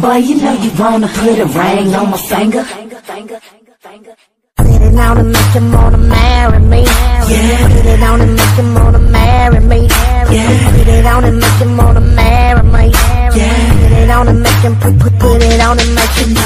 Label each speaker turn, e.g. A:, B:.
A: Boy, you know you wanna put a ring on my finger.
B: Put it on and make him wanna marry me. Yeah. Put it on and make him wanna marry me. Yeah. Put it on and make him wanna marry me. Yeah. Put it on and make him put, put, put it on and make him.